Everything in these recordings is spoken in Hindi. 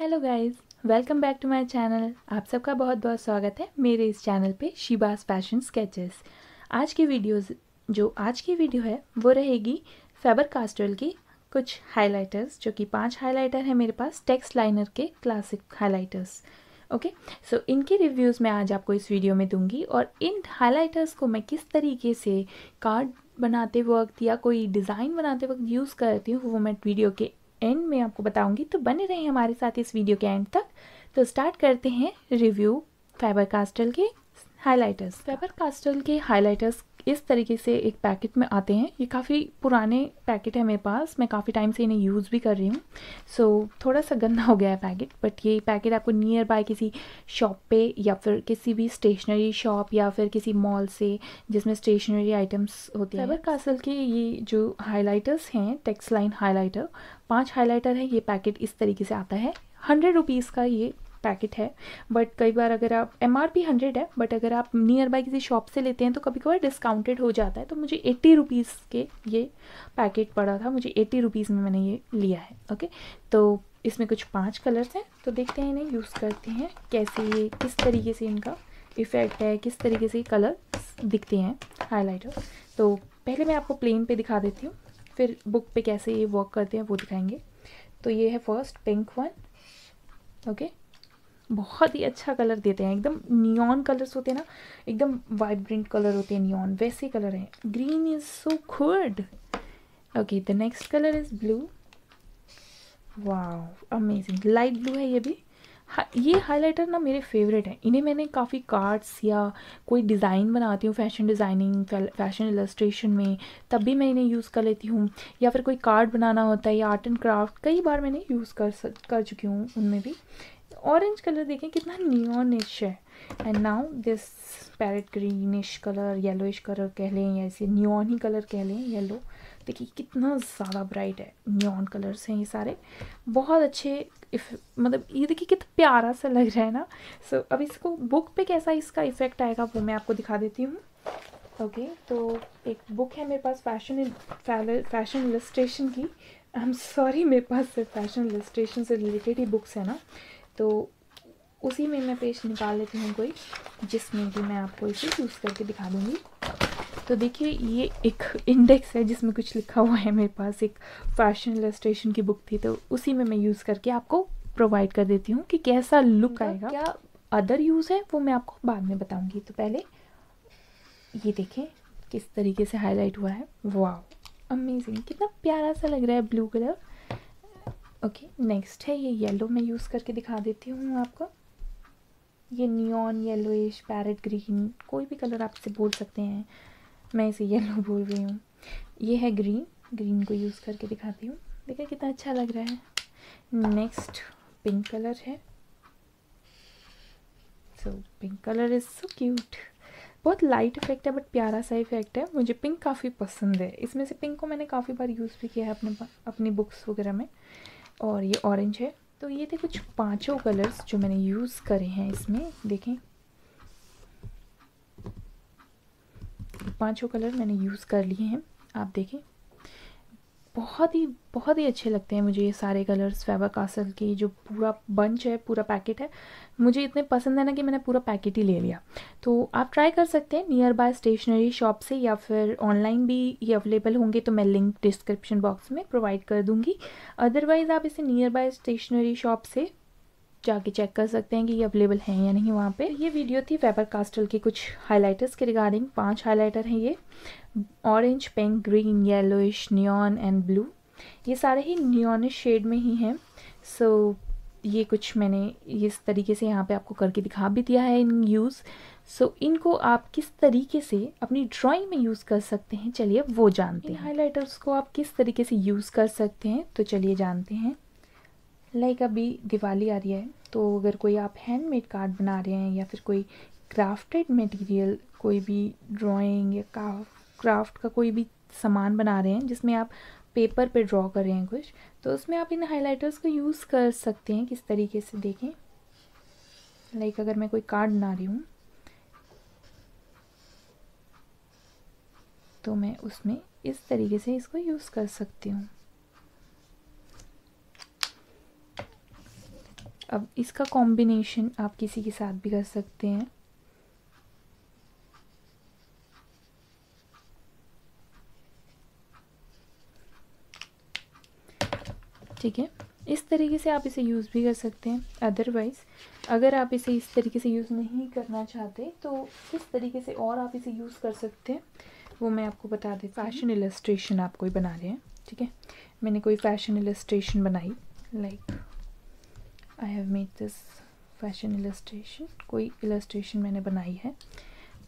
Hello guys welcome back to my channel आप सबका बहुत बहुत स्वागत है मेरे इस चैनल पे शिबास फ़ैशन स्केचेस आज की वीडियोस जो आज की वीडियो है, वो रहेगी फेबर कास्टल की कुछ हाइलाइटर्स जो कि पाँच हाइलाइटर है मेरे पास टेक्स्ट लाइनर के क्लासिक हाइलाइटर्स ओके सो इनके रिव्यूज़ मैं आज आपको इस वीडियो में दूँगी और इन हाइलाइटर्स को मैं किस तरीके से कार्ड बनाते वक्त या कोई डिज़ाइन बनाते वक्त यूज़ करती हूँ, वो मैं वीडियो के एंड में आपको बताऊँगी। तो बने रहे हमारे साथ इस वीडियो के एंड तक। तो स्टार्ट करते हैं रिव्यू फाइबर कास्टल के हाइलाइटर्स फाइबर कास्टल के हाइलाइटर्स इस तरीके से एक पैकेट में आते हैं। ये काफ़ी पुराने पैकेट है मेरे पास। मैं काफ़ी टाइम से इन्हें यूज़ भी कर रही हूँ। सो so, थोड़ा सा गंदा हो गया है पैकेट बट ये पैकेट आपको नियर बाय किसी शॉप पे या फिर किसी भी स्टेशनरी शॉप या फिर किसी मॉल से जिसमें स्टेशनरी आइटम्स होते हैं। फैबर कासल के ये जो हाईलाइटर्स हैं टेक्स लाइन हाईलाइटर पाँच हाईलाइटर है। ये पैकेट इस तरीके से आता है। हंड्रेड रुपीज़ का ये पैकेट है। बट कई बार अगर आप एम आर पी हंड्रेड है बट अगर आप नियर बाई किसी शॉप से लेते हैं तो कभी कभार डिस्काउंटेड हो जाता है। तो मुझे एट्टी रुपीज़ के ये पैकेट पड़ा था, मुझे एट्टी रुपीज़ में मैंने ये लिया है ओके तो इसमें कुछ पाँच कलर्स हैं तो देखते हैं इन्हें यूज़ करते हैं, कैसे ये, किस तरीके से इनका इफ़ेक्ट है, किस तरीके से कलर दिखते हैं हाईलाइटर तो पहले मैं आपको प्लेन पे दिखा देती हूँ, फिर बुक पे कैसे ये वर्क करते हैं, वो दिखाएँगे। तो ये है फ़र्स्ट पिंक वन ओके बहुत ही अच्छा कलर देते हैं। एकदम नियॉन कलर्स होते हैं ना एकदम वाइब्रेंट कलर होते हैं नियॉन वैसे कलर हैं। Green is so good okay the next colour is blue वाह अमेजिंग लाइट ब्लू है ये भी। हा, ये हाइलाइटर ना मेरे फेवरेट हैं। इन्हें मैंने काफ़ी कार्ड्स या कोई डिज़ाइन बनाती हूँ फ़ैशन डिज़ाइनिंग फ़ैशन इलस्ट्रेशन में तब भी मैं इन्हें यूज़ कर लेती हूँ। या फिर कोई कार्ड बनाना होता है या आर्ट एंड क्राफ्ट कई बार मैंने यूज़ कर कर चुकी हूँ उनमें भी। ऑरेंज कलर देखें कितना नियॉनिश है। And now this parrot greenish colour yellowish colour कह लें या इसे नियॉन ही कलर कह लें येलो देखिए कितना ज़्यादा ब्राइट है नियॉन कलर्स हैं ये सारे। बहुत अच्छे इफ़ मतलब ये देखिए कितना प्यारा सा लग रहा है ना। सो so, अब इसको बुक पे कैसा इसका इफ़ेक्ट आएगा वो मैं आपको दिखा देती हूँ। ओके okay, तो एक बुक है मेरे पास फ़ैशन फ़ैशन इलस्ट्रेशन की। आई एम सॉरी मेरे पास फ़ैशन इलस्ट्रेशन से रिलेटेड ही बुक्स है ना। तो उसी में मैं पेज निकाल लेती हूँ कोई जिसमें कि मैं आपको इसे यूज़ करके दिखा दूँगी। तो देखिए ये एक इंडेक्स है जिसमें कुछ लिखा हुआ है मेरे पास एक फ़ैशन इलस्ट्रेशन की बुक थी तो उसी में मैं यूज़ करके आपको प्रोवाइड कर देती हूँ कि कैसा लुक आएगा। क्या अदर यूज़ है वो मैं आपको बाद में बताऊँगी। तो पहले ये देखें किस तरीके से हाईलाइट हुआ है। वाह अमेजिंग कितना प्यारा सा लग रहा है ब्लू कलर ओके नेक्स्ट है ये येलो मैं यूज़ करके दिखा देती हूँ आपको। ये नियॉन येलोइश पैरेट ग्रीन कोई भी कलर आप इसे बोल सकते हैं। मैं इसे येलो बोल रही हूँ। ये है ग्रीन ग्रीन को यूज़ करके दिखाती हूँ। देखिए कितना अच्छा लग रहा है। नेक्स्ट पिंक कलर है। So pink colour is so cute बहुत लाइट इफ़ेक्ट है बट प्यारा सा इफ़ेक्ट है। मुझे पिंक काफ़ी पसंद है। इसमें से पिंक को मैंने काफ़ी बार यूज़ भी किया है अपने अपनी बुक्स वगैरह में। और ये ऑरेंज है। तो ये थे कुछ पाँचों कलर्स जो मैंने यूज़ करे हैं इसमें। देखें। पाँचों कलर मैंने यूज़ कर लिए हैं। आप देखें। बहुत ही बहुत ही अच्छे लगते हैं मुझे ये सारे कलर्स फेबर कासल की जो पूरा बंच है, पूरा पैकेट है। मुझे इतने पसंद है ना कि मैंने पूरा पैकेट ही ले लिया। तो आप ट्राई कर सकते हैं नियर बाय स्टेशनरी शॉप से या फिर ऑनलाइन भी ये अवेलेबल होंगे तो मैं लिंक डिस्क्रिप्शन बॉक्स में प्रोवाइड कर दूँगी। अदरवाइज़ आप इसे नियर बाय स्टेशनरी शॉप से जाके चेक कर सकते हैं कि ये अवेलेबल हैं या नहीं वहाँ पे। ये वीडियो थी फेबर कास्टल के कुछ हाइलाइटर्स के रिगार्डिंग पाँच हाइलाइटर हैं ये। Orange pink green yellowish neon and blue ये सारे ही नियॉनिश शेड में ही हैं। सो so, ये कुछ मैंने इस तरीके से यहाँ पे आपको करके दिखा भी दिया है इन यूज़ सो so, इनको आप किस तरीके से अपनी ड्राइंग में यूज़ कर सकते हैं चलिए वो जानते हैं। हाइलाइटर्स को आप किस तरीके से यूज़ कर सकते हैं तो चलिए जानते हैं। लाइक अभी दिवाली आ रही है तो अगर कोई आप हैंडमेड कार्ड बना रहे हैं या फिर कोई क्राफ्टेड मटेरियल कोई भी ड्राइंग या क्राफ्ट का कोई भी सामान बना रहे हैं, जिसमें आप पेपर पे ड्रॉ कर रहे हैं कुछ तो उसमें आप इन हाइलाइटर्स को यूज़ कर सकते हैं, किस तरीके से देखें। लाइक like, अगर मैं कोई कार्ड बना रही हूँ तो मैं उसमें इस तरीके से इसको यूज़ कर सकती हूँ। अब इसका कॉम्बिनेशन आप किसी के साथ भी कर सकते हैं। ठीक है? इस तरीके से आप इसे यूज़ भी कर सकते हैं। अदरवाइज़ अगर आप इसे इस तरीके से यूज़ नहीं करना चाहते तो किस तरीके से और आप इसे यूज़ कर सकते हैं। वो मैं आपको बता देती फ़ैशन इलस्ट्रेशन आप कोई बना रहे हैं ठीक है? मैंने कोई फ़ैशन इलस्ट्रेशन बनाई like I have made this fashion illustration कोई इलस्ट्रेशन मैंने बनाई है।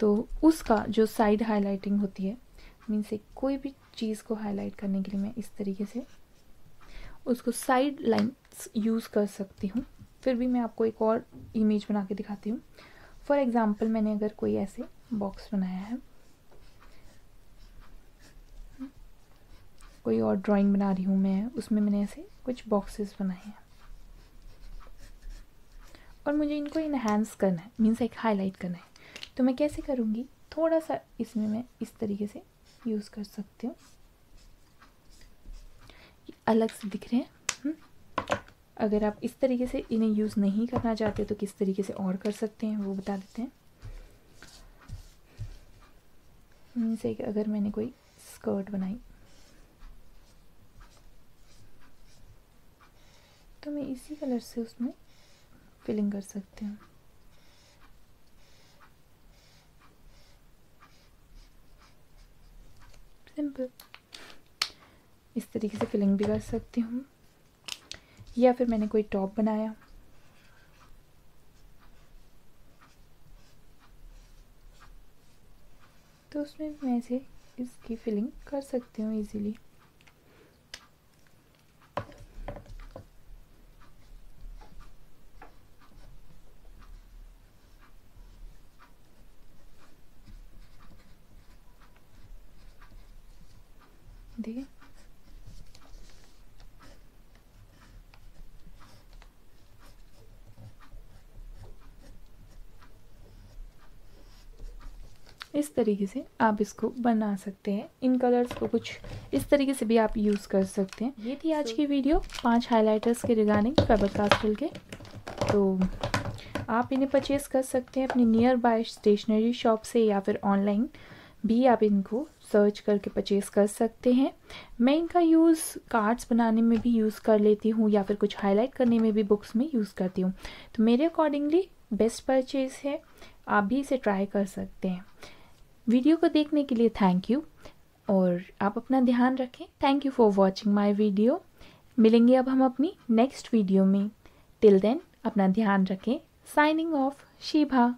तो उसका जो साइड हाईलाइटिंग होती है मीन्स एक कोई भी चीज़ को हाईलाइट करने के लिए मैं इस तरीके से उसको साइड लाइन्स यूज़ कर सकती हूँ। फिर भी मैं आपको एक और इमेज बना के दिखाती हूँ। फॉर एग्ज़ाम्पल मैंने अगर कोई ऐसे बॉक्स बनाया है। कोई और ड्राइंग बना रही हूँ मैं, उसमें मैंने ऐसे कुछ बॉक्सेस बनाए हैं। और मुझे इनको इन्हेंस करना है मीन्स एक हाईलाइट करना है। तो मैं कैसे करूँगी? थोड़ा सा इसमें मैं इस तरीके से यूज़ कर सकती हूँ। अलग से दिख रहे हैं हम्म। अगर आप इस तरीके से इन्हें यूज़ नहीं करना चाहते तो किस तरीके से और कर सकते हैं, वो बता देते हैं। मीन्स एक अगर मैंने कोई स्कर्ट बनाई तो मैं इसी कलर से उसमें फिलिंग कर सकते हैं। सिंपल इस तरीके से फिलिंग भी कर सकती हूँ। या फिर मैंने कोई टॉप बनाया। तो उसमें मैं इसे इसकी फिलिंग कर सकती हूँ इजीली देखिए इस तरीके से आप इसको बना सकते हैं। इन कलर्स को कुछ इस तरीके से भी आप यूज़ कर सकते हैं। ये थी आज की वीडियो पाँच हाइलाइटर्स के रिगार्डिंग फेबर कास्टल के। तो आप इन्हें परचेज़ कर सकते हैं अपनी नियर बाय स्टेशनरी शॉप से या फिर ऑनलाइन भी आप इनको सर्च करके परचेज़ कर सकते हैं। मैं इनका यूज़ कार्ड्स बनाने में भी यूज़ कर लेती हूँ या फिर कुछ हाईलाइट करने में भी बुक्स में यूज़ करती हूँ। तो मेरे अकॉर्डिंगली बेस्ट परचेज़ है। आप भी इसे ट्राई कर सकते हैं। वीडियो को देखने के लिए थैंक यू और आप अपना ध्यान रखें। Thank you for watching my video मिलेंगे अब हम अपनी नेक्स्ट वीडियो में। टिल देन अपना ध्यान रखें। Signing of Sheeba